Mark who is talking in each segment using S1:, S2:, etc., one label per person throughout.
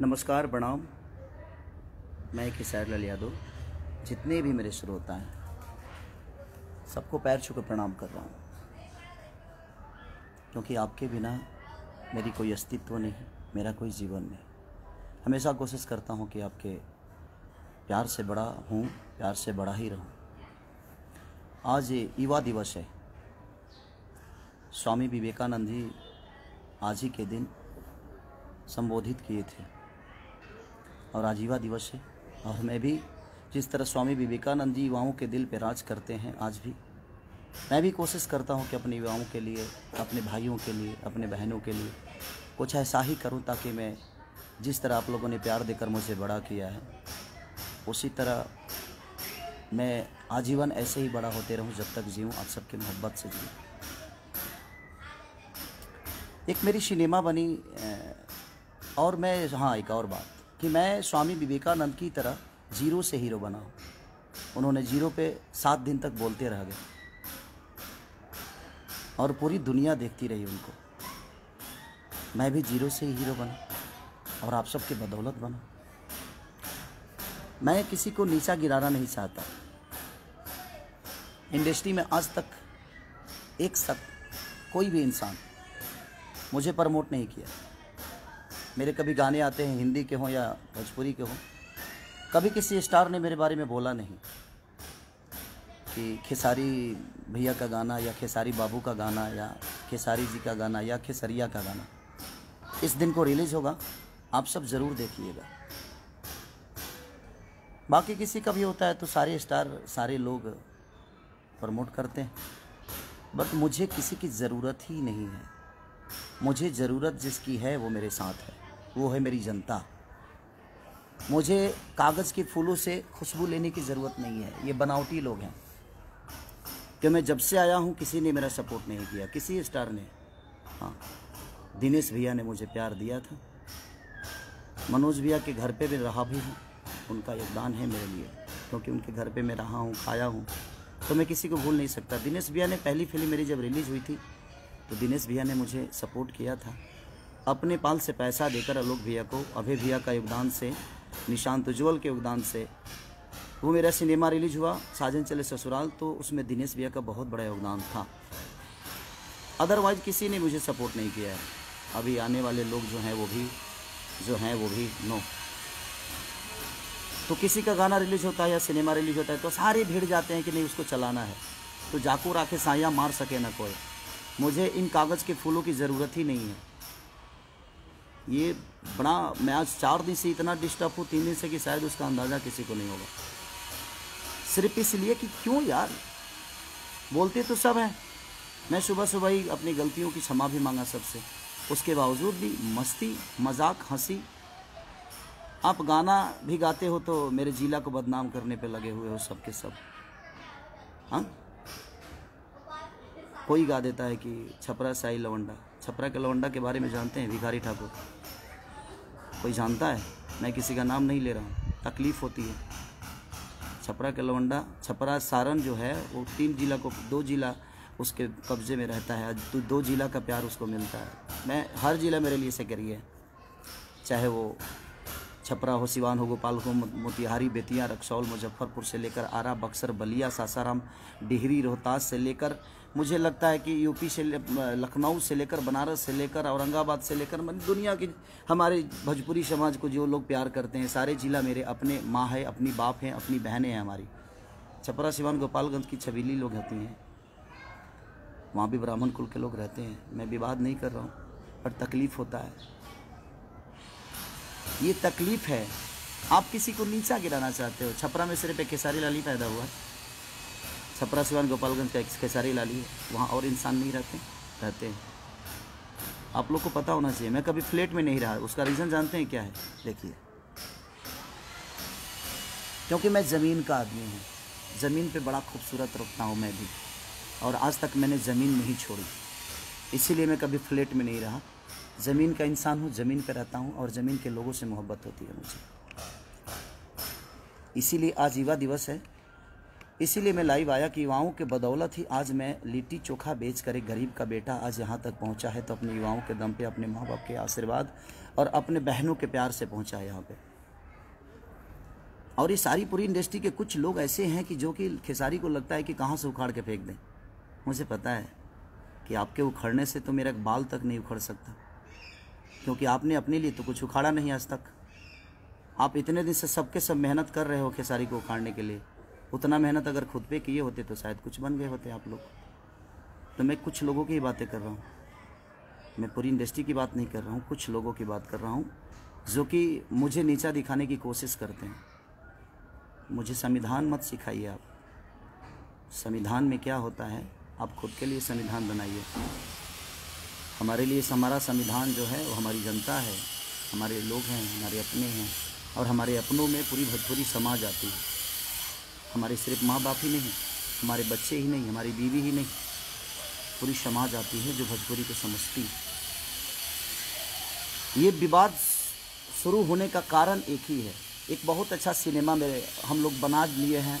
S1: नमस्कार, प्रणाम। मैं किसार लाल यादव। जितने भी मेरे श्रोता हैं, सबको पैर छू प्रणाम कर रहा हूँ। क्योंकि आपके बिना मेरी कोई अस्तित्व नहीं, मेरा कोई जीवन नहीं। हमेशा कोशिश करता हूँ कि आपके प्यार से बड़ा हूँ, प्यार से बड़ा ही रहूँ। आज ये युवा दिवस है। स्वामी विवेकानंद जी आज ही के दिन संबोधित किए थे। और आजीवा दिवस है। और मैं भी जिस तरह स्वामी विवेकानंद जी युवाओं के दिल पर राज करते हैं, आज भी। मैं भी कोशिश करता हूँ कि अपने युवाओं के लिए, अपने भाइयों के लिए, अपने बहनों के लिए कुछ ऐसा ही करूँ ताकि मैं जिस तरह आप लोगों ने प्यार देकर मुझे बड़ा किया है, उसी तरह मैं आजीवन ऐसे ही बड़ा होते रहूँ जब तक जीऊँ आप सबकी मोहब्बत से जीऊँ। एक मेरी सिनेमा बनी और मैं हाँ एक और बात। कि मैं स्वामी विवेकानंद की तरह ज़ीरो से हीरो बना हूँ। उन्होंने ज़ीरो पे सात दिन तक बोलते रह गए और पूरी दुनिया देखती रही उनको। मैं भी ज़ीरो से हीरो बना और आप सबके बदौलत बना। मैं किसी को नीचा गिराना नहीं चाहता। इंडस्ट्री में आज तक एक सक कोई भी इंसान मुझे प्रमोट नहीं किया। मेरे कभी गाने आते हैं, हिंदी के हों या भोजपुरी के हों, कभी किसी स्टार ने मेरे बारे में बोला नहीं कि खेसारी भैया का गाना या खेसारी बाबू का गाना या खेसारी जी का गाना या खेसरिया का गाना, इस दिन को रिलीज़ होगा। आप सब ज़रूर देखिएगा। बाकी किसी का भी होता है तो सारे स्टार, सारे लोग प्रमोट करते हैं। बट मुझे किसी की ज़रूरत ही नहीं है। मुझे ज़रूरत जिसकी है वो मेरे साथ है। वो है मेरी जनता। मुझे कागज़ के फूलों से खुशबू लेने की ज़रूरत नहीं है, ये बनावटी लोग हैं। कि मैं जब से आया हूँ, किसी ने मेरा सपोर्ट नहीं किया, किसी स्टार ने। हाँ दिनेश भैया ने मुझे प्यार दिया था। मनोज भैया के घर पे भी रहा भी हूँ, उनका योगदान है मेरे लिए। क्योंकि उनके घर पे मैं रहा हूँ, खाया हूँ तो मैं किसी को भूल नहीं सकता। दिनेश भैया ने पहली फ़िल्म मेरी जब रिलीज़ हुई थी तो दिनेश भैया ने मुझे सपोर्ट किया था। अपने पाल से पैसा देकर आलोक भैया को, अभय भैया का योगदान से, निशांत उज्ज्वल के योगदान से, वो मेरा सिनेमा रिलीज़ हुआ, साजन चले ससुराल तो उसमें दिनेश भैया का बहुत बड़ा योगदान था। अदरवाइज़ किसी ने मुझे सपोर्ट नहीं किया है। अभी आने वाले लोग जो हैं वो भी, जो हैं वो भी नो तो किसी का गाना रिलीज़ होता है या सिनेमा रिलीज़ होता है तो सारे भीड़ जाते हैं कि नहीं उसको चलाना है। तो जाकू राखे साया मार सके ना कोई। मुझे इन कागज़ के फूलों की ज़रूरत ही नहीं है। ये बड़ा, मैं आज चार दिन से इतना डिस्टर्ब हूँ, तीन दिन से कि शायद उसका अंदाज़ा किसी को नहीं होगा। सिर्फ़ इसलिए कि क्यों यार? बोलते तो सब हैं। मैं सुबह सुबह ही अपनी गलतियों की क्षमा भी मांगा सबसे। उसके बावजूद भी मस्ती, मज़ाक, हँसी। आप गाना भी गाते हो तो मेरे जिला को बदनाम करने पे लगे हुए हो सबके सब। हाँ? कोई गा देता है कि छपरा साई लवंडा। छपरा के लवंडा के बारे में जानते हैं भिखारी ठाकुर। कोई जानता है? मैं किसी का नाम नहीं ले रहा हूँ। तकलीफ़ होती है। छपरा के लवंडा छपरा सारण जो है वो तीन जिला को दो जिला उसके कब्ज़े में रहता है। दो, दो जिला का प्यार उसको मिलता है। मैं हर जिला मेरे लिए से है। चाहे वो छपरा हो सिवान हो गोपाल हो मोतिहारी बेतिया रक्सौल मुजफ्फरपुर से लेकर आरा बक्सर बलिया सासाराम डिहरी रोहतास से लेकर मुझे लगता है कि यूपी से लखनऊ से लेकर, बनारस से लेकर, औरंगाबाद से लेकर दुनिया की, हमारे भोजपुरी समाज को जो लोग प्यार करते हैं, सारे जिला मेरे अपने माँ है, अपनी बाप हैं, अपनी बहनें हैं हमारी। छपरा सिवान गोपालगंज की छबीली लोग होती हैं। वहाँ भी ब्राह्मण कुल के लोग रहते हैं। मैं विवाद नहीं कर रहा हूँ, पर तकलीफ़ होता है। ये तकलीफ़ है। आप किसी को नीचा गिराना चाहते हो? छपरा में सिर्फ़ एक खेसारी लाली पैदा हुआ है। छपरा सिवान गोपालगंज का एक खेसारी लाली है, वहाँ और इंसान नहीं रहते रहते हैं। आप लोग को पता होना चाहिए, मैं कभी फ्लेट में नहीं रहा, उसका रीज़न जानते हैं क्या है? देखिए। क्योंकि मैं ज़मीन का आदमी हूँ, ज़मीन पे बड़ा खूबसूरत रखता हूँ मैं भी, और आज तक मैंने ज़मीन नहीं छोड़ी। इसीलिए मैं कभी फ्लेट में नहीं रहा। ज़मीन का इंसान हूँ, ज़मीन पर रहता हूँ, और ज़मीन के लोगों से मोहब्बत होती है मुझे। इसीलिए आज युवा दिवस है इसीलिए मैं लाइव आया कि युवाओं के बदौलत ही आज मैं लिट्टी चोखा बेच कर एक गरीब का बेटा आज यहाँ तक पहुँचा है तो अपने युवाओं के दम पे, अपने माँ बाप के आशीर्वाद और अपने बहनों के प्यार से पहुँचा है यहाँ पे। और ये सारी पूरी इंडस्ट्री के कुछ लोग ऐसे हैं कि जो कि खेसारी को लगता है कि कहाँ से उखाड़ के फेंक दें। मुझे पता है कि आपके उखड़ने से तो मेरा बाल तक नहीं उखड़ सकता, क्योंकि आपने अपने लिए तो कुछ उखाड़ा नहीं आज तक। आप इतने दिन से सबके सब मेहनत कर रहे हो खेसारी को उखाड़ने के लिए। उतना मेहनत अगर खुद पे किए होते तो शायद कुछ बन गए होते आप लोग। तो मैं कुछ लोगों की बातें कर रहा हूँ। मैं पूरी इंडस्ट्री की बात नहीं कर रहा हूँ, कुछ लोगों की बात कर रहा हूँ, जो कि मुझे नीचा दिखाने की कोशिश करते हैं। मुझे संविधान मत सिखाइए आप। संविधान में क्या होता है, आप खुद के लिए संविधान बनाइए। हमारे लिए हमारा संविधान जो है, वो हमारी जनता है, हमारे लोग हैं, हमारे अपने हैं, और हमारे अपनों में पूरी भोजपुरी समाज आती है। हमारे सिर्फ़ माँ बाप ही नहीं, हमारे बच्चे ही नहीं, हमारी बीवी ही नहीं। पूरी समाज आती है जो भोजपुरी को समझती है। ये विवाद शुरू होने का कारण एक ही है। एक बहुत अच्छा सिनेमा मेरे हम लोग बना लिए हैं।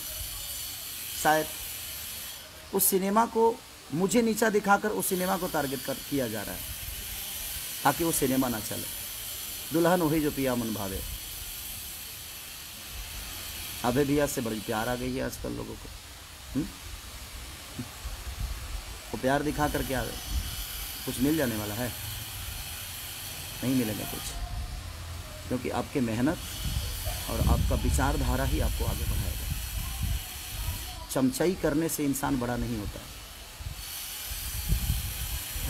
S1: शायद उस सिनेमा को मुझे नीचा दिखाकर उस सिनेमा को टारगेट कर किया जा रहा है, ताकि वो सिनेमा ना चले। दुल्हन वही जो पिया मन भावे। अबे भैया से बड़ी प्यार आ गई है आजकल लोगों को। हुँ? वो प्यार दिखा कर क्या कुछ मिल जाने वाला है? नहीं मिलेगा कुछ। क्योंकि आपके मेहनत और आपका विचारधारा ही आपको आगे बढ़ाएगा। चमचाई करने से इंसान बड़ा नहीं होता।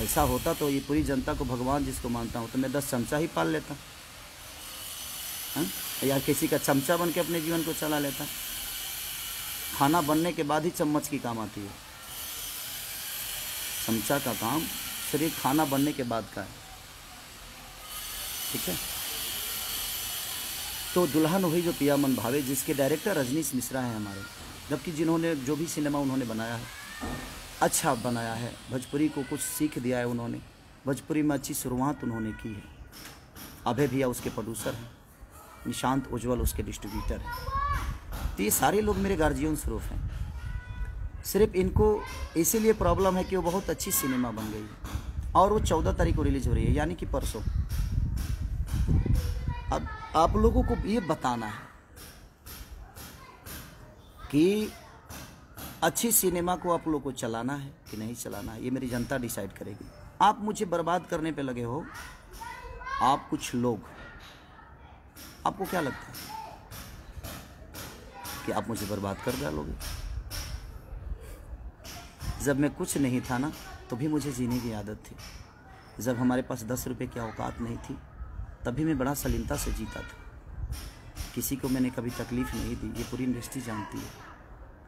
S1: ऐसा होता तो ये पूरी जनता को भगवान जिसको मानता हूँ तो मैं दस चमचा ही पाल लेता। हाँ? या किसी का चमचा बन के अपने जीवन को चला लेता? खाना बनने के बाद ही चम्मच की काम आती है। चमचा का काम सिर्फ़ खाना बनने के बाद का है। ठीक है? तो दुल्हन हुई जो पिया मन भावे, जिसके डायरेक्टर रजनीश मिश्रा हैं हमारे, जबकि जिन्होंने जो भी सिनेमा उन्होंने बनाया है। अच्छा बनाया है। भोजपुरी को कुछ सीख दिया है उन्होंने। भोजपुरी में अच्छी शुरुआत उन्होंने की है। अभय भैया उसके प्रोड्यूसर हैं। निशांत उज्जवल उसके डिस्ट्रीब्यूटर हैं। तो ये सारे लोग मेरे गार्जियन स्वरूप हैं। सिर्फ़ इनको इसीलिए प्रॉब्लम है कि वो बहुत अच्छी सिनेमा बन गई है और वो चौदह तारीख को रिलीज़ हो रही है, यानी कि परसों। अब आप लोगों को ये बताना है कि अच्छी सिनेमा को आप लोगों को चलाना है कि नहीं चलाना है, ये मेरी जनता डिसाइड करेगी। आप मुझे बर्बाद करने पे लगे हो, आप कुछ लोग आपको क्या लगता है? कि आप मुझे बर्बाद कर डालोगे? जब मैं कुछ नहीं था ना तो भी मुझे जीने की आदत थी। जब हमारे पास दस रुपये की औकात नहीं थी, तभी मैं बड़ा सलीमता से जीता था। किसी को मैंने कभी तकलीफ़ नहीं दी, ये पूरी इंडस्ट्री जानती है।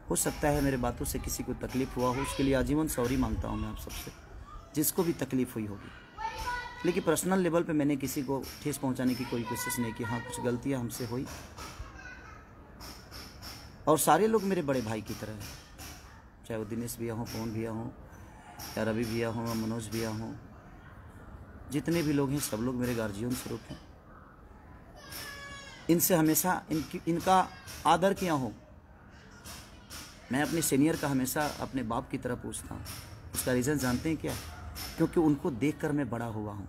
S1: हो सकता है मेरे बातों से किसी को तकलीफ़ हुआ हो, उसके लिए आजीवन सॉरी माँगता हूँ मैं आप सबसे, जिसको भी तकलीफ़ हुई होगी। लेकिन पर्सनल लेवल पे मैंने किसी को ठेस पहुँचाने की कोई कोशिश नहीं की। हाँ कुछ गलतियाँ हमसे हुई। और सारे लोग मेरे बड़े भाई की तरह हैं। चाहे वो दिनेश भैया हों, पवन भैया हों, या रवि भैया हों मनोज भैया हों, जितने भी लोग हैं, सब लोग मेरे गार्जियन स्वरूप हैं। इनसे हमेशा, इनकी, इनका आदर किया हो, मैं अपने सीनियर का हमेशा अपने बाप की तरह पूछता हूँ। उसका रीज़न जानते हैं क्या? क्योंकि उनको देखकर मैं बड़ा हुआ हूँ।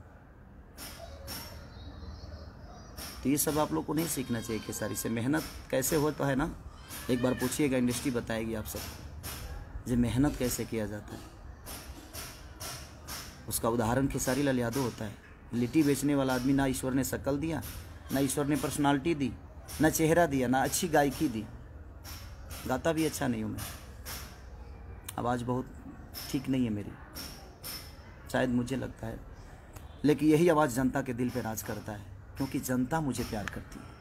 S1: तो ये सब आप लोग को नहीं सीखना चाहिए कि सारी से। मेहनत कैसे हो तो है ना? एक बार पूछिएगा, इंडस्ट्री बताएगी आप सबको जो मेहनत कैसे किया जाता है? उसका उदाहरण खेसारी लाल यादव होता है। लिट्टी बेचने वाला आदमी ना ईश्वर ने शक्ल दिया, ना ईश्वर ने पर्सनालिटी दी, ना चेहरा दिया, ना अच्छी गायकी दी। गाता भी अच्छा नहीं हूँ मैं। आवाज़ बहुत ठीक नहीं है मेरी। शायद मुझे लगता है। लेकिन यही आवाज़ जनता के दिल पे राज करता है, क्योंकि जनता मुझे प्यार करती है।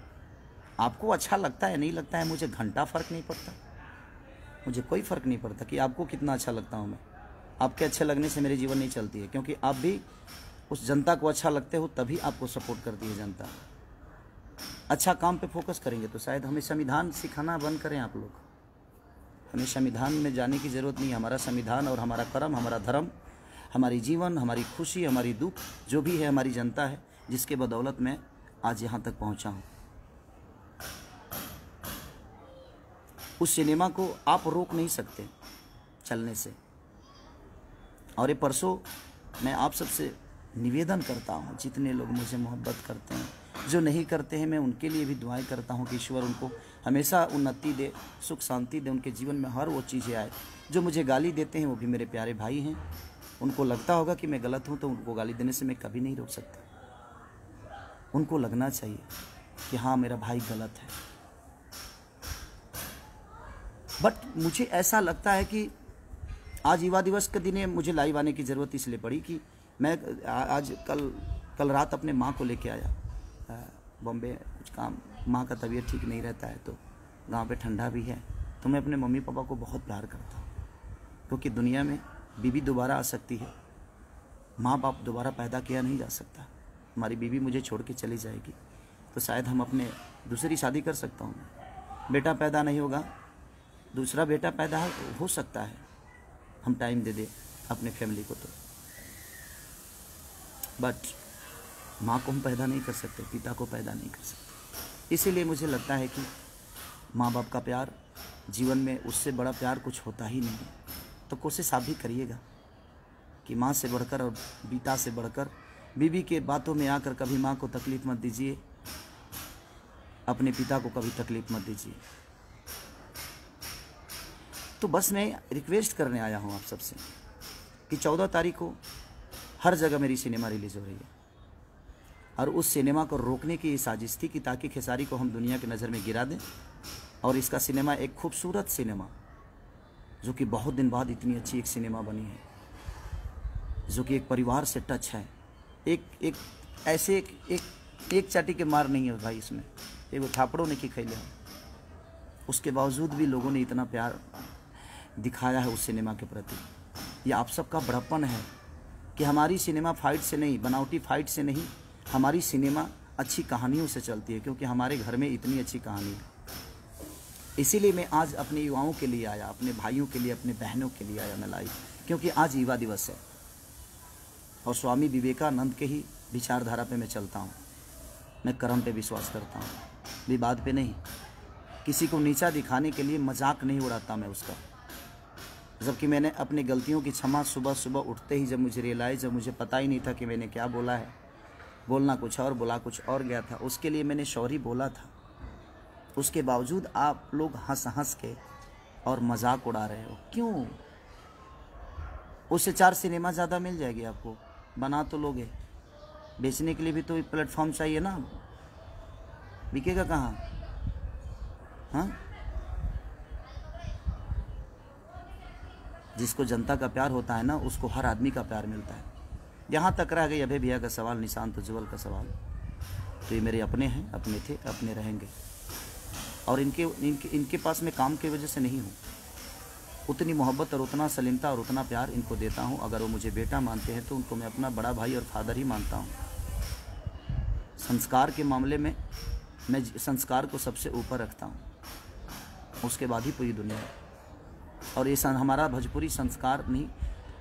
S1: आपको अच्छा लगता है नहीं लगता है, मुझे घंटा फ़र्क नहीं पड़ता। मुझे कोई फ़र्क नहीं पड़ता कि आपको कितना अच्छा लगता हूँ मैं। आपके अच्छे लगने से मेरी जीवन नहीं चलती है, क्योंकि आप भी उस जनता को अच्छा लगते हो, तभी आपको सपोर्ट करती है जनता। अच्छा काम पे फोकस करेंगे तो शायद हमें संविधान सिखाना बंद करें आप लोग। हमें संविधान में जाने की ज़रूरत नहीं हमारा संविधान और हमारा कर्म, हमारा धर्म हमारी जीवन, हमारी खुशी, हमारी दुख, जो भी है हमारी जनता है, जिसके बदौलत मैं आज यहाँ तक पहुँचा हूँ। उस सिनेमा को आप रोक नहीं सकते चलने से। और ये परसों मैं आप सबसे निवेदन करता हूँ, जितने लोग मुझे मोहब्बत करते हैं, जो नहीं करते हैं, मैं उनके लिए भी दुआएँ करता हूँ कि ईश्वर उनको हमेशा उन्नति दे, सुख शांति दे, उनके जीवन में हर वो चीज़ें आए। जो मुझे गाली देते हैं, वो भी मेरे प्यारे भाई हैं। उनको लगता होगा कि मैं गलत हूँ तो उनको गाली देने से मैं कभी नहीं रोक सकता। उनको लगना चाहिए कि हाँ मेरा भाई गलत है। बट मुझे ऐसा लगता है कि आज युवा दिवस के दिन मुझे लाइव आने की ज़रूरत इसलिए पड़ी कि मैं आज कल कल रात अपने माँ को लेके आया। बॉम्बे कुछ काम, माँ का तबीयत ठीक नहीं रहता है तो गाँव पे ठंडा भी है। तो मैं अपने मम्मी पापा को बहुत प्यार करता हूँ, क्योंकि दुनिया में बीवी दोबारा आ सकती है। माँ बाप दोबारा पैदा किया नहीं जा सकता। हमारी बीवी मुझे छोड़ के चली जाएगी। तो शायद हम अपने दूसरी शादी कर सकता हूँ बेटा पैदा नहीं होगा। दूसरा बेटा पैदा हो सकता है। हम टाइम दे दे अपने फैमिली को तो। बट माँ को हम पैदा नहीं कर सकते, पिता को पैदा नहीं कर सकते। इसीलिए मुझे लगता है कि माँ बाप का प्यार जीवन में उससे बड़ा प्यार कुछ होता ही नहीं तो कोशिश आप भी करिएगा कि माँ से बढ़कर और पिता से बढ़कर बीबी के बातों में आकर कभी माँ को तकलीफ़ मत दीजिए। अपने पिता को कभी तकलीफ़ मत दीजिए। तो बस मैं रिक्वेस्ट करने आया हूँ आप सबसे कि चौदह तारीख को हर जगह मेरी सिनेमा रिलीज़ हो रही है। और उस सिनेमा को रोकने की साजिश थी कि ताकि खेसारी को हम दुनिया की नज़र में गिरा दें और इसका सिनेमा एक खूबसूरत सिनेमा जो कि बहुत दिन बाद इतनी अच्छी एक सिनेमा बनी है जो कि एक परिवार से टच है। एक एक ऐसे एक एक, एक चाटी के मार नहीं है भाई इसमें। एक वो थापड़ों ने की खैले उसके बावजूद भी लोगों ने इतना प्यार दिखाया है उस सिनेमा के प्रति। ये आप सबका बड़प्पन है कि हमारी सिनेमा फाइट से नहीं बनावटी फाइट से नहीं हमारी सिनेमा अच्छी कहानियों से चलती है क्योंकि हमारे घर में इतनी अच्छी कहानी है। इसीलिए मैं आज अपने युवाओं के लिए आया, अपने भाइयों के लिए, अपने बहनों के लिए आया मैं लाई क्योंकि आज युवा दिवस है। और स्वामी विवेकानंद के ही विचारधारा पे मैं चलता हूँ। मैं कर्म पे विश्वास करता हूँ। विवाद पे नहीं। किसी को नीचा दिखाने के लिए मज़ाक नहीं उड़ाता मैं उसका। जबकि मैंने अपनी गलतियों की क्षमा सुबह सुबह उठते ही जब मुझे रियलाइज़ जब मुझे पता ही नहीं था कि मैंने क्या बोला है। बोलना कुछ और, बोला कुछ और गया था। उसके लिए मैंने शौरी बोला था। उसके बावजूद आप लोग हंस हंस के और मज़ाक उड़ा रहे हो। क्यों? उससे चार सिनेमा ज़्यादा मिल जाएगी आपको। बना तो लोगे। बेचने के लिए भी तो प्लेटफॉर्म चाहिए ना। बिकेगा कहाँ? हाँ? जिसको जनता का प्यार होता है ना, उसको हर आदमी का प्यार मिलता है। यहाँ तक रह गई अभय भैया का सवाल, निशांत उज्ज्वल का सवाल। तो ये मेरे अपने हैं, अपने थे, अपने रहेंगे। और इनके इनके इनके पास मैं काम की वजह से नहीं हूँ। उतनी मोहब्बत और उतना सलीमता और उतना प्यार इनको देता हूँ। अगर वो मुझे बेटा मानते हैं तो उनको मैं अपना बड़ा भाई और फादर ही मानता हूँ। संस्कार के मामले में मैं संस्कार को सबसे ऊपर रखता हूँ। उसके बाद ही पूरी दुनिया। और ये हमारा भोजपुरी संस्कार नहीं,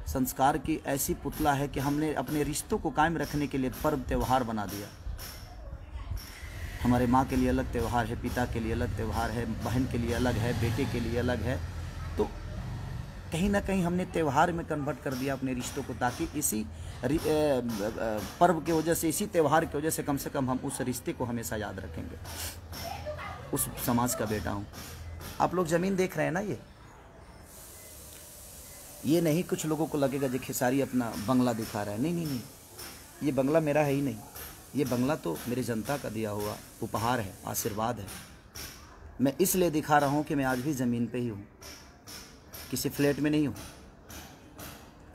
S1: संस्कार की ऐसी पुतला है कि हमने अपने रिश्तों को कायम रखने के लिए पर्व त्यौहार बना दिया। हमारे माँ के लिए अलग त्यौहार है, पिता के लिए अलग त्यौहार है, बहन के लिए अलग है, बेटे के लिए अलग है। तो कहीं ना कहीं हमने त्यौहार में कन्वर्ट कर दिया अपने रिश्तों को ताकि इसी पर्व की वजह से, इसी त्यौहार की वजह से कम से कम हम उस रिश्ते को हमेशा याद रखेंगे। उस समाज का बेटा हूँ। आप लोग ज़मीन देख रहे हैं ना ये? ये नहीं कुछ लोगों को लगेगा जो खेसारी अपना बंगला दिखा रहा है। नहीं नहीं नहीं, ये बंगला मेरा है ही नहीं। ये बंगला तो मेरी जनता का दिया हुआ उपहार है, आशीर्वाद है। मैं इसलिए दिखा रहा हूँ कि मैं आज भी ज़मीन पे ही हूँ, किसी फ्लैट में नहीं हूँ।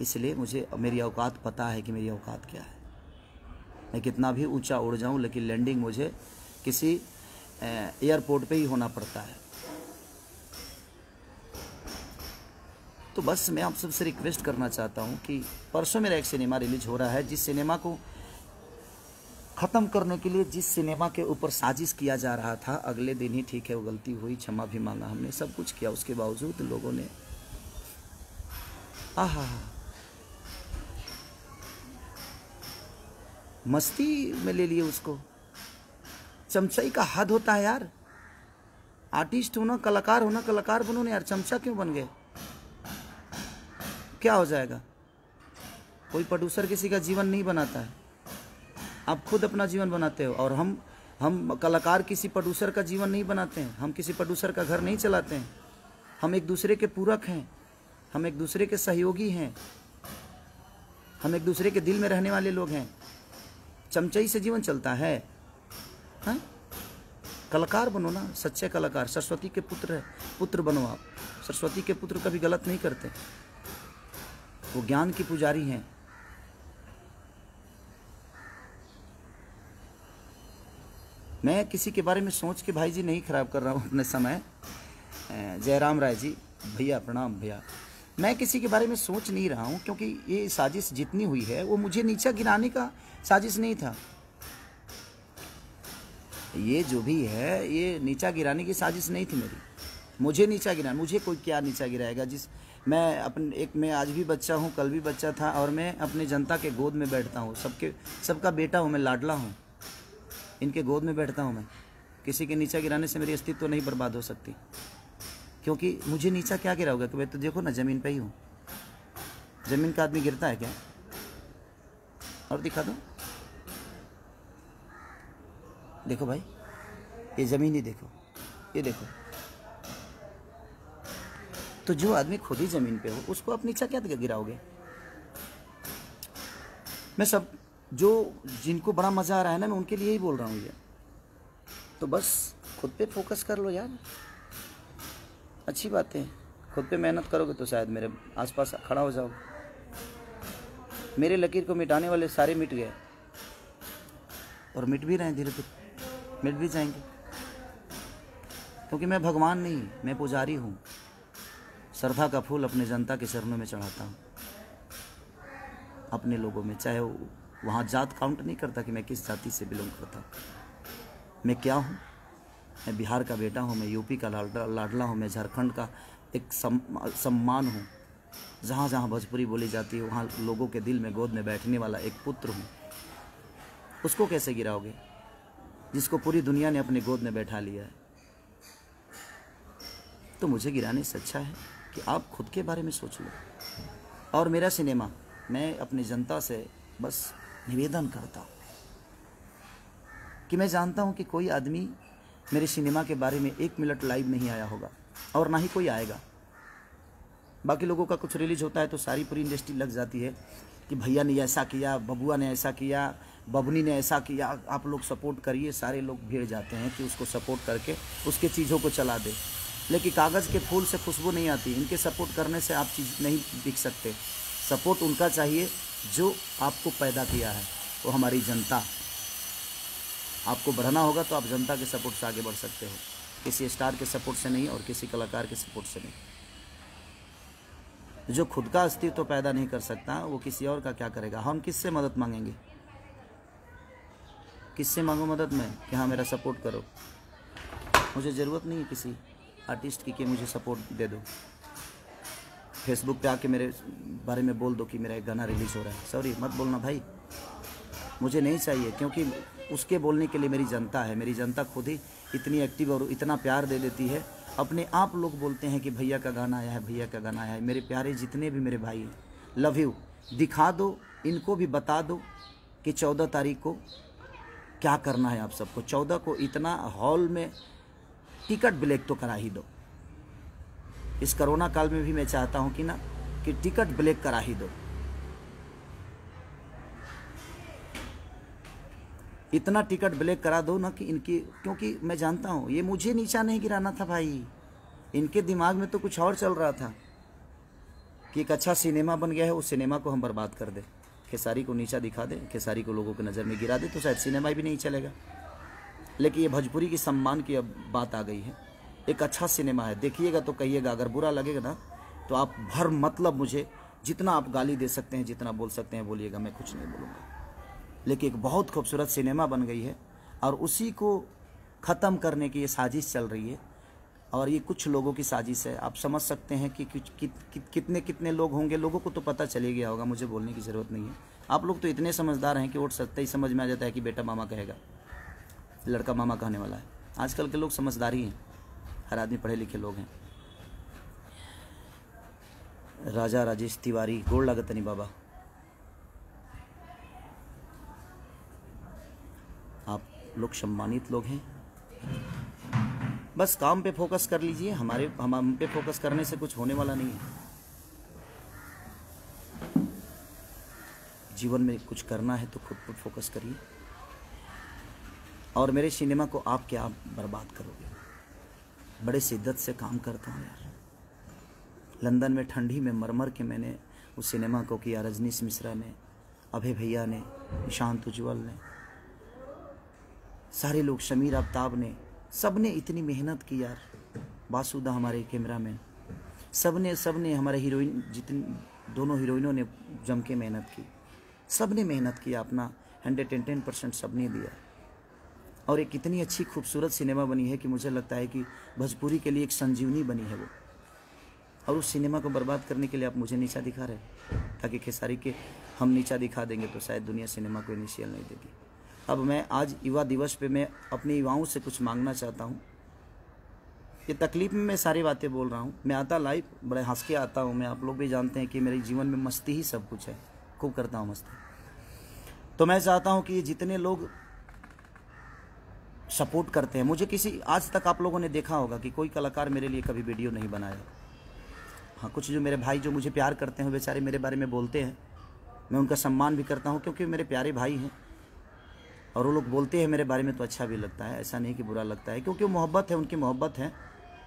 S1: इसलिए मुझे मेरी औकात पता है कि मेरी औकात क्या है। मैं कितना भी ऊँचा उड़ जाऊँ, लेकिन लैंडिंग मुझे किसी एयरपोर्ट पे ही होना पड़ता है। तो बस मैं आप सबसे रिक्वेस्ट करना चाहता हूँ कि परसों मेरा एक सिनेमा रिलीज़ हो रहा है, जिस सिनेमा को ख़त्म करने के लिए जिस सिनेमा के ऊपर साजिश किया जा रहा था, अगले दिन ही ठीक है, वो गलती हुई, क्षमा भी मांगा हमने, सब कुछ किया। उसके बावजूद लोगों ने आहा। मस्ती में ले लिए उसको। चमचाई का हद होता है यार। आर्टिस्ट होना, कलाकार होना, कलाकार बनो ना यार, चमचा क्यों बन गए? क्या हो जाएगा? कोई प्रोड्यूसर किसी का जीवन नहीं बनाता है। आप खुद अपना जीवन बनाते हो और हम हम कलाकार किसी प्रोड्यूसर का जीवन नहीं बनाते हैं। हम किसी प्रोड्यूसर का घर नहीं चलाते हैं। हम एक दूसरे के पूरक हैं। हम एक दूसरे के सहयोगी हैं। हम एक दूसरे के दिल में रहने वाले लोग हैं। चमचई से जीवन चलता है। हा? कलाकार बनो ना, सच्चे कलाकार। सरस्वती के पुत्र है, पुत्र बनो आप। सरस्वती के पुत्र कभी गलत नहीं करते। वो ज्ञान की पुजारी हैं। मैं किसी के बारे में सोच के भाई जी नहीं खराब कर रहा हूँ अपने समय। जयराम राय जी, भैया, प्रणाम भैया। मैं किसी के बारे में सोच नहीं रहा हूँ क्योंकि ये साजिश जितनी हुई है, वो मुझे नीचा गिराने का साजिश नहीं था। ये जो भी है, ये नीचा गिराने की साजिश नहीं थी मेरी। मुझे नीचा गिरा मुझे कोई क्या नीचा गिराएगा, जिस मैं अपने, एक मैं आज भी बच्चा हूँ, कल भी बच्चा था, और मैं अपने जनता के गोद में बैठता हूँ, सबके, सबका बेटा हूँ, मैं लाडला हूँ। इनके गोद में बैठता हूँ मैं। किसी के नीचा गिराने से मेरी अस्तित्व नहीं बर्बाद हो सकती। क्योंकि मुझे नीचा क्या गिराओगे कि भाई तो देखो ना, ज़मीन पे ही हूँ। ज़मीन का आदमी गिरता है क्या? और दिखा दो? देखो भाई, ये ज़मीन ही देखो। ये देखो। तो जो आदमी खुद ही ज़मीन पे हो, उसको आप नीचा क्या गिराओगे? मैं सब जो जिनको बड़ा मज़ा आ रहा है ना, मैं उनके लिए ही बोल रहा हूँ ये। तो बस, खुद पे फोकस कर लो यार। अच्छी बात है। खुद पे मेहनत करोगे तो शायद मेरे आसपास खड़ा हो जाओ। मेरे लकीर को मिटाने वाले सारे मिट गए। और मिट भी रहे धीरे धीरे। मिट भी जाएँगे। क्योंकि मैं भगवान नहीं, मैं पुजारी हूँ। श्रद्धा का फूल अपने जनता के चरणों में चढ़ाता हूँ। अपने लोगों में, चाहे वो वहाँ जात काउंट नहीं करता कि मैं किस जाति से बिलोंग करता। मैं क्या हूँ? मैं बिहार का बेटा हूँ मैं यूपी का लाडला हूँ मैं झारखंड का एक सम, सम्मान हूँ। जहाँ जहाँ भोजपुरी बोली जाती है वहाँ लोगों के दिल में गोद में बैठने वाला एक पुत्र हूँ। उसको कैसे गिराओगे? जिसको पूरी दुनिया ने अपने गोद में बैठा लिया है। तो मुझे गिराने से अच्छा है कि आप खुद के बारे में सोच लो। और मेरा सिनेमा मैं अपनी जनता से बस निवेदन करता हूँ। कि मैं जानता हूँ कि कोई आदमी मेरे सिनेमा के बारे में एक मिनट लाइव नहीं आया होगा और ना ही कोई आएगा। बाकी लोगों का कुछ रिलीज़ होता है तो सारी पूरी इंडस्ट्री लग जाती है कि भैया ने ऐसा किया, बबुआ ने ऐसा किया, बबनी ने ऐसा किया, आप लोग सपोर्ट करिए, सारे लोग भीड़ जाते हैं कि उसको सपोर्ट करके उसके चीज़ों को चला दे। लेकिन कागज़ के फूल से खुशबू नहीं आती, इनके सपोर्ट करने से आप चीज़ नहीं बिक सकते। सपोर्ट उनका चाहिए जो आपको पैदा किया है, वो हमारी जनता। आपको बढ़ना होगा तो आप जनता के सपोर्ट से आगे बढ़ सकते हो। किसी स्टार के सपोर्ट से नहीं और किसी कलाकार के सपोर्ट से नहीं। जो खुद का अस्तित्व तो पैदा नहीं कर सकता, वो किसी और का क्या करेगा? हम किससे मदद मांगेंगे? किससे मांगो मदद में कि हाँ मेरा सपोर्ट करो? मुझे ज़रूरत नहीं है किसी आर्टिस्ट की कि मुझे सपोर्ट दे दो। फेसबुक पे आके मेरे बारे में बोल दो कि मेरा एक गाना रिलीज़ हो रहा है। सॉरी, मत बोलना भाई। मुझे नहीं चाहिए, क्योंकि उसके बोलने के लिए मेरी जनता है। मेरी जनता खुद ही इतनी एक्टिव और इतना प्यार दे देती है। अपने आप लोग बोलते हैं कि भैया का गाना आया है, भैया का गाना आया है। मेरे प्यारे, जितने भी मेरे भाई लव यू दिखा दो, इनको भी बता दो कि चौदह तारीख को क्या करना है आप सबको। चौदह को इतना हॉल में टिकट ब्लैक तो करा ही दो। इस कोरोना काल में भी मैं चाहता हूँ कि ना, कि टिकट ब्लैक करा ही दो। इतना टिकट ब्लैक करा दो ना कि इनकी, क्योंकि मैं जानता हूँ, ये मुझे नीचा नहीं गिराना था भाई। इनके दिमाग में तो कुछ और चल रहा था कि एक अच्छा सिनेमा बन गया है, उस सिनेमा को हम बर्बाद कर दें। खेसारी को नीचा दिखा दें, खेसारी को लोगों की नज़र में गिरा दे तो शायद सिनेमा भी नहीं चलेगा। लेकिन ये भोजपुरी की सम्मान की अब बात आ गई है। एक अच्छा सिनेमा है। देखिएगा तो कहिएगा अगर बुरा लगेगा ना तो आप भर मतलब मुझे जितना आप गाली दे सकते हैं जितना बोल सकते हैं बोलिएगा मैं कुछ नहीं बोलूँगा। लेकिन एक बहुत खूबसूरत सिनेमा बन गई है और उसी को ख़त्म करने की ये साजिश चल रही है और ये कुछ लोगों की साजिश है। आप समझ सकते हैं कि कुछ कि, कि, कितने कितने लोग होंगे। लोगों को तो पता चले गया होगा मुझे बोलने की ज़रूरत नहीं है। आप लोग तो इतने समझदार हैं कि वोट सकते ही समझ में आ जाता है कि बेटा मामा कहेगा लड़का मामा कहने वाला है। आजकल के लोग समझदारी हैं। हर आदमी पढ़े लिखे लोग हैं। राजा राजेश तिवारी गोड़ लागतनी बाबा। आप लोग सम्मानित लोग हैं। बस काम पे फोकस कर लीजिए, हमारे, हम हम पे फोकस करने से कुछ होने वाला नहीं है। जीवन में कुछ करना है तो खुद पर फोकस करिए। और मेरे सिनेमा को आप क्या बर्बाद करोगे। बड़े शिद्दत से काम करता हूँ यार। लंदन में ठंडी में मरमर के मैंने उस सिनेमा को किया रजनीश मिश्रा ने, अभय भैया ने, निशांत उज्ज्वल ने। सारे लोग, शमीर आफ्ताब ने सबने इतनी मेहनत की यार। बासुदा हमारे कैमरा मैन सबने सबने हमारे हीरोइन, जितनी, दोनों हीरोइनों ने जम के मेहनत की। सबने मेहनत किया, अपना हंड्रेड एंड टेन परसेंट सबने दिया। और एक इतनी अच्छी खूबसूरत सिनेमा बनी है कि मुझे लगता है कि भोजपुरी के लिए एक संजीवनी बनी है वो। और उस सिनेमा को बर्बाद करने के लिए आप मुझे नीचा दिखा रहे ताकि खेसारी के हम नीचा दिखा देंगे तो शायद दुनिया सिनेमा को इनिशियल नहीं देगी। अब मैं आज युवा दिवस पे मैं अपने युवाओं से कुछ मांगना चाहता हूँ। ये तकलीफ़ में मैं सारी बातें बोल रहा हूँ। मैं आता लाइव बड़े हंस के आता हूँ। मैं आप लोग भी जानते हैं कि मेरे जीवन में मस्ती ही सब कुछ है। खूब करता हूँ मस्ती। तो मैं चाहता हूँ कि जितने लोग सपोर्ट करते हैं। मुझे किसी, आज तक आप लोगों ने देखा होगा कि कोई कलाकार मेरे लिए कभी वीडियो नहीं बनाया हाँ कुछ जो मेरे भाई जो मुझे प्यार करते हैं बेचारे मेरे बारे में बोलते हैं। मैं उनका सम्मान भी करता हूँ क्योंकि मेरे प्यारे भाई हैं। और वो लोग बोलते हैं, मेरे बारे में तो अच्छा भी लगता है, ऐसा नहीं कि बुरा लगता है। क्योंकि वो मोहब्बत है, उनकी मोहब्बत है।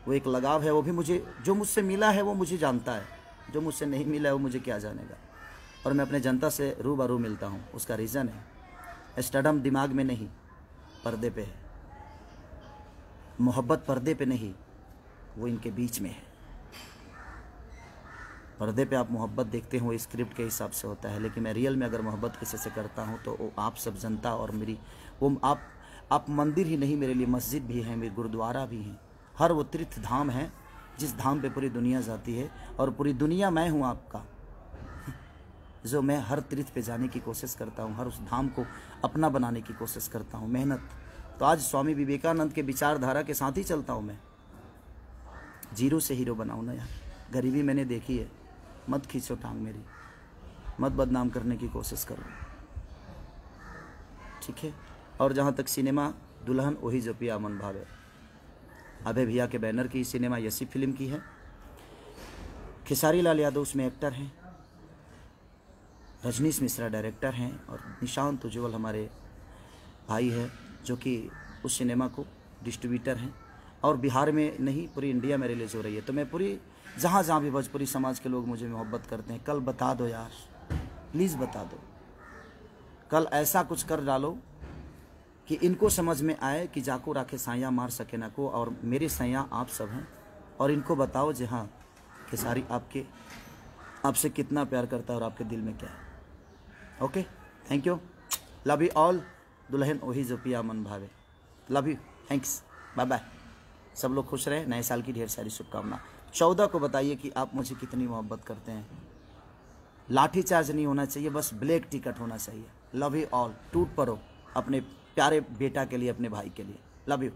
S1: वो एक लगाव है, वो भी मुझे, जो मुझसे मिला है, वो मुझे जानता है। जो मुझसे नहीं मिला है, वो मुझे क्या जानेगा? और मैं अपने जनता से रूबरू मिलता हूँ, उसका रीज़न है। स्टडम दिमाग में नहीं, पर्दे पे है। मोहब्बत पर्दे पे नहीं, वो इनके बीच में है। पर्दे पे आप मोहब्बत देखते हो, स्क्रिप्ट के हिसाब से होता है, लेकिन मैं रियल में अगर मोहब्बत किसी से करता हूँ तो वो आप सब जनता और मेरी, वो आप आप मंदिर ही नहीं, मेरे लिए मस्जिद भी है, मेरे गुरुद्वारा भी हैं। हर वो तीर्थ धाम है, जिस धाम पे पूरी दुनिया जाती है, और पूरी दुनिया मैं हूँ आपका। जो मैं हर तीर्थ पे जाने की कोशिश करता हूँ, हर उस धाम को अपना बनाने की कोशिश करता हूँ, मेहनत। तो आज स्वामी विवेकानंद के विचारधारा के साथ ही चलता हूँ मैं। ज़ीरो से हीरो बनाऊँ ना यार। गरीबी मैंने देखी है। मत खींचो टांग मेरी। मत बदनाम करने की कोशिश करो। ठीक है? और जहाँ तक सिनेमा, दुल्हन वही जो पिया मन भावे। अभय भैया के बैनर की सिनेमा यसी फ़िल्म की है। खेसारी लाल यादव उसमें एक्टर हैं। रजनीश मिश्रा डायरेक्टर हैं। और निशांत उज्ज्वल हमारे भाई है। जो कि उस सिनेमा को डिस्ट्रीब्यूटर हैं। और बिहार में नहीं, पूरी इंडिया में रिलीज़ हो रही है। तो मैं पूरी, जहाँ जहाँ भी भोजपुरी समाज के लोग मुझे मोहब्बत करते हैं। कल बता दो यार। प्लीज़ बता दो। कल ऐसा कुछ कर डालो कि इनको समझ में आए कि जाको राखे साया मार सके ना को। और मेरे सैया आप सब हैं। और इनको बताओ जी हाँ कि सारी आपके, आपसे कितना प्यार करता है और आपके दिल में क्या है। Okay? Thank you love you all दुल्हन वही जो पिया मन भावे। Love you thanks bye bye सब लोग खुश रहे, नए साल की ढेर सारी शुभकामना। चौदह को बताइए कि आप मुझे कितनी मोहब्बत करते हैं। लाठी चार्ज नहीं होना चाहिए, बस ब्लैक टिकट होना चाहिए। लव यू ऑल टूट पड़ो अपने प्यारे बेटा के लिए, अपने भाई के लिए। Love you